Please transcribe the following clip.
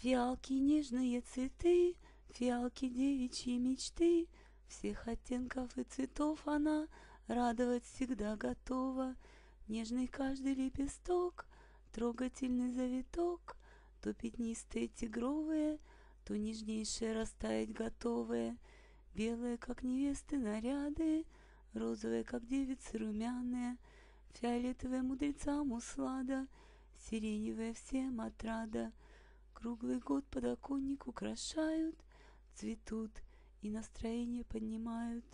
Фиалки нежные цветы, фиалки девичьи мечты, Всех оттенков и цветов она радовать всегда готова. Нежный каждый лепесток, трогательный завиток, То пятнистые тигровые, то нежнейшие растаять готовые, Белые, как невесты, наряды, розовые, как девицы румяные, Фиолетовые мудрецам услада, сиреневые всем отрада — Круглый год подоконник украшают, цветут и настроение поднимают.